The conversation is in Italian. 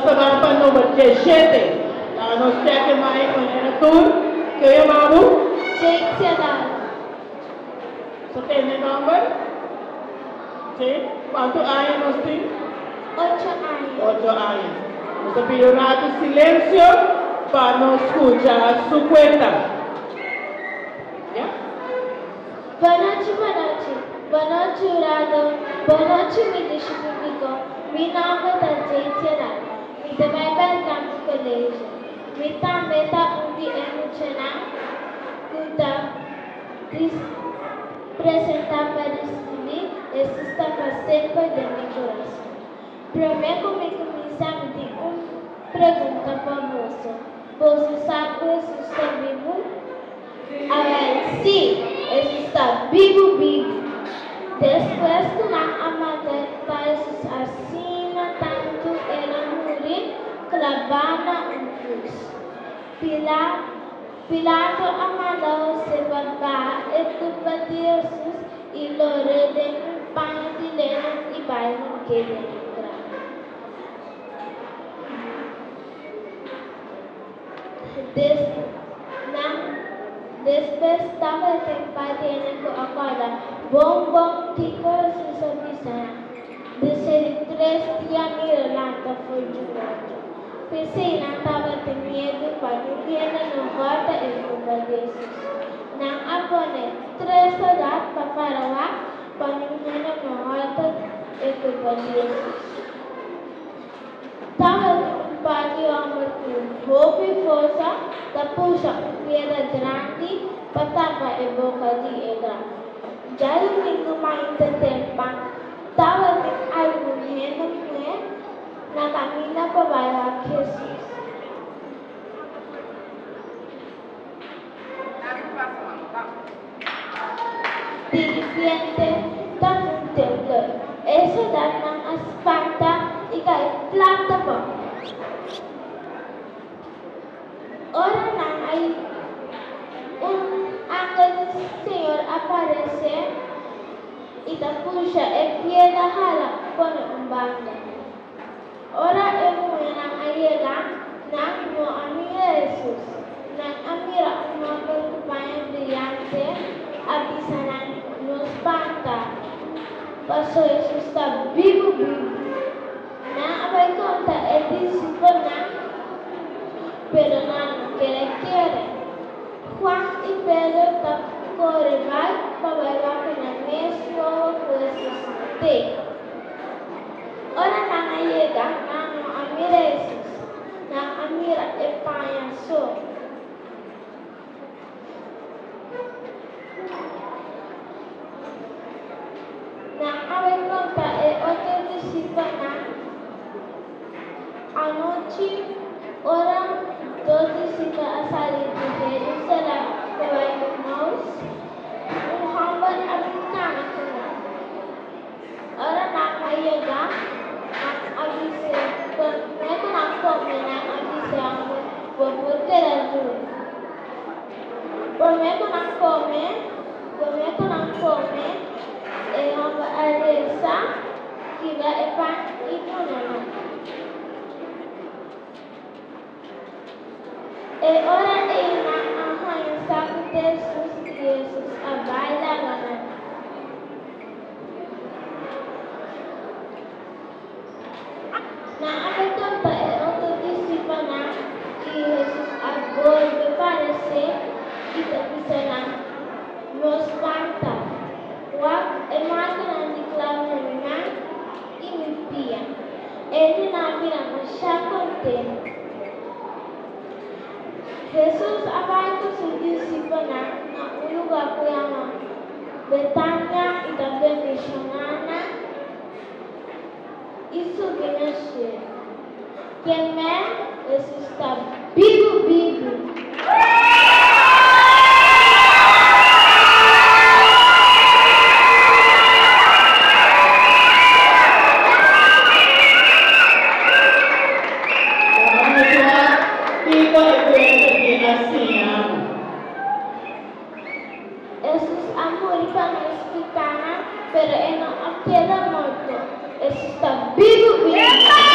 Samantha number 17. Now, no second mic on Anatur. Kaya Mabu. Jake Siadal. Sa tene number. Okay. Quanto ayan nos ting? Ocho años. Ocho ayan. Nos pido nato silencio para no escuchar su cuenta. Yeah? Boa noite, boa noite. Boa noite, jurado. Boa noite, ministro público. Mi nome é మితా ఉంది anunciará cuta presentar para escolher esse está sempre de meu coração. Prometo-me que me sabe de uma pergunta para você. Você sabe que esse está vivo? Amém. Sim, esse está vivo, vivo. Depois que lá Pilar, Pilato amaló, se Barba, Ecupatiosus y Loredem, Pantilenum y Byron Kedem. Des, na, después estaba compartiendo con Acorda, bom bom tico su sonrisa, de ser tres días mi relata fue jugando. Priscila estaba teniendo parroquiana no volta en Bangladesh. Na apone tres horas para lá, parroquiana no volta en Bangladesh. Estava um pátio amarelo, roupa e força, da puxa, piedra grande, patava e boca de egra. Já domingo mais de tempo, camina para Jesús. Dirigente da un temblor. Eso da una espanta y cae plata por Ahora hay un ángel del Señor aparece y te pucha el pie de jala por un bando. Ora e nang ayega nang mo amira Jesus. Nang amira uma campanha brilhante avisanan nos espanta. Pastor Jesus está vivo, vivo. Na abay conta e discípulo na não quer querer. Juan e Pedro tá corre vai para levar na mesma coisa de. Ora soy. Na ave conta e ote disipana. Anoche, ora, dos disita a salir de Jerusalén, para na come na come e ang aresa kila e ito na no E ora e na arranha sabe Jesus Jesus a ele na já contém. Jesus abarca seus discípulos na um lugar que chama Betânia e também missionana e subir na cheia. Quem é ressuscitável? Jesús amor e para nos pero eu não quero morto. Jesus está vivo, vivo.